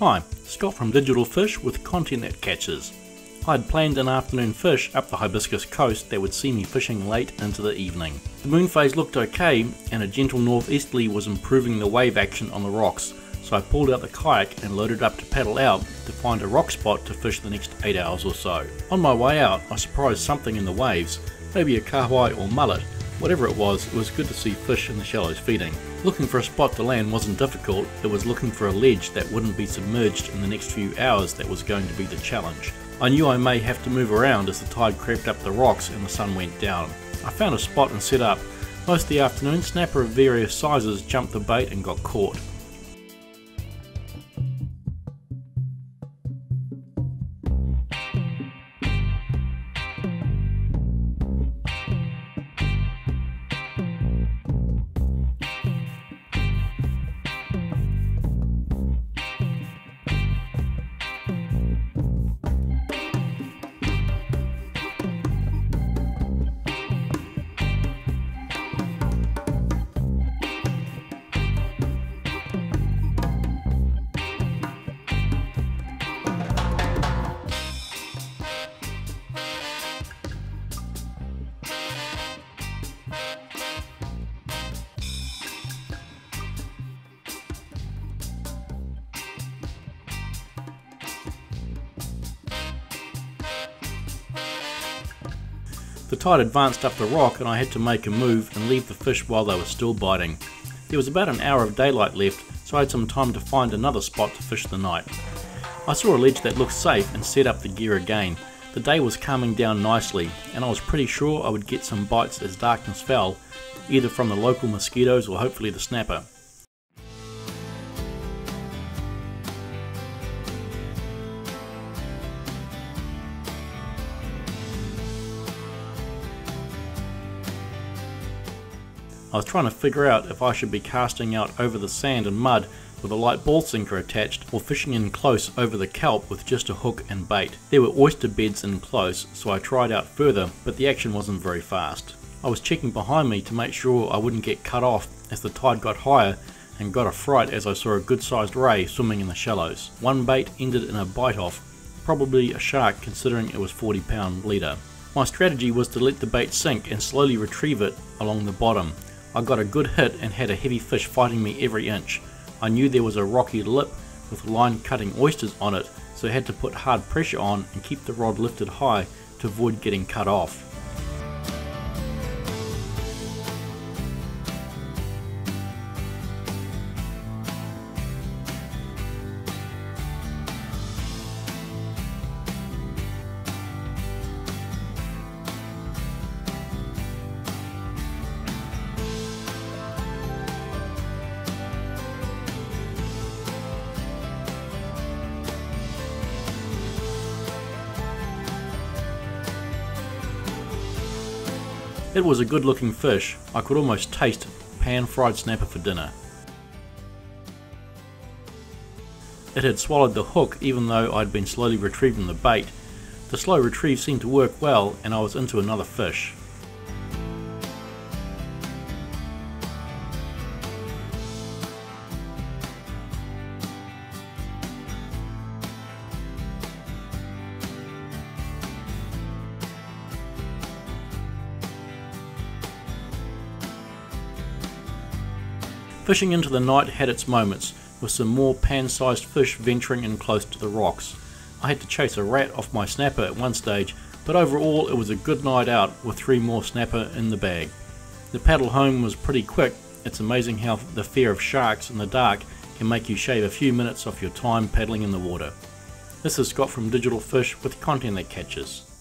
Hi, Scott from Digital Fish with content that catches. I had planned an afternoon fish up the Hibiscus coast that would see me fishing late into the evening. The moon phase looked okay and a gentle northeasterly was improving the wave action on the rocks, so I pulled out the kayak and loaded up to paddle out to find a rock spot to fish the next 8 hours or so. On my way out, I surprised something in the waves, maybe a kahawai or mullet, Whatever it was, it was good to see fish in the shallows feeding. Looking for a spot to land wasn't difficult, it was looking for a ledge that wouldn't be submerged in the next few hours that was going to be the challenge. I knew I may have to move around as the tide crept up the rocks and the sun went down. I found a spot and set up. Most of the afternoon, snapper of various sizes jumped the bait and got caught. The tide advanced up the rock and I had to make a move and leave the fish while they were still biting. There was about an hour of daylight left, so I had some time to find another spot to fish the night. I saw a ledge that looked safe and set up the gear again. The day was calming down nicely, and I was pretty sure I would get some bites as darkness fell, either from the local mosquitoes or hopefully the snapper. I was trying to figure out if I should be casting out over the sand and mud with a light ball sinker attached or fishing in close over the kelp with just a hook and bait. There were oyster beds in close so I tried out further but the action wasn't very fast. I was checking behind me to make sure I wouldn't get cut off as the tide got higher and got a fright as I saw a good sized ray swimming in the shallows. One bait ended in a bite off, probably a shark considering it was 40 pound leader. My strategy was to let the bait sink and slowly retrieve it along the bottom I got a good hit and had a heavy fish fighting me every inch. I knew there was a rocky lip with line cutting oysters on it, so I had to put hard pressure on and keep the rod lifted high to avoid getting cut off. It was a good looking fish. I could almost taste pan fried snapper for dinner. It had swallowed the hook even though I'd been slowly retrieving the bait. The slow retrieve seemed to work well and I was into another fish. Fishing into the night had its moments, with some more pan-sized fish venturing in close to the rocks. I had to chase a rat off my snapper at one stage, but overall it was a good night out with three more snapper in the bag. The paddle home was pretty quick, it's amazing how the fear of sharks in the dark can make you shave a few minutes off your time paddling in the water. This is Scott from Digital Fish with content that catches.